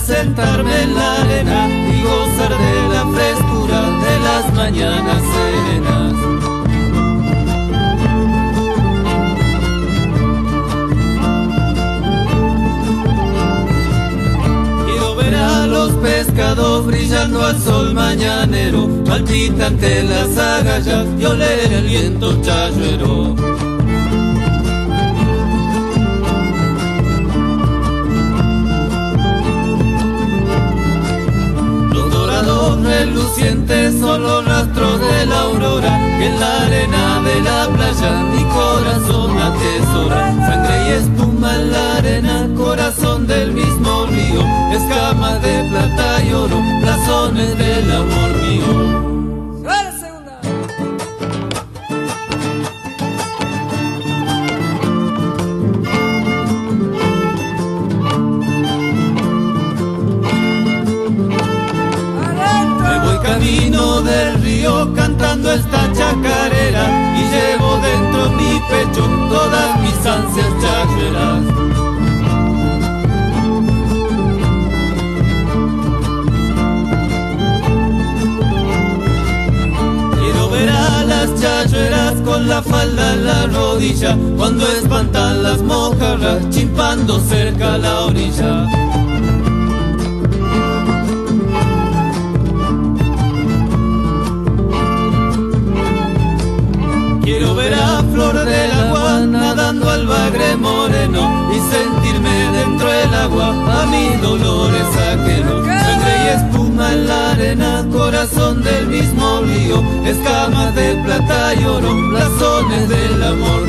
sentarme en la arena y gozar de la frescura de las mañanas serenas. Quiero ver a los pescados brillando al sol mañanero, palpitante las agallas y oler el viento chayuero. Relucientes son los rastros de la aurora que en la arena de la playa mi corazón atesora. Sangre y espuma en la arena corazón del mismo río escamas de plata y oro razones del amor del río cantando esta chacarera y llevo dentro mi pecho todas mis ansias chaqueras. Quiero ver a las chayeras con la falda en la rodilla cuando espantan las mojarras chimpando cerca la sentirme dentro del agua a mi dolores ajeno. Sangre y espuma en la arena, corazón del mismo río, escamas de plata y oro, razones del amor